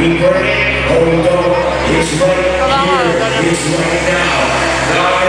We were in, hold on, it's right here, it's right now.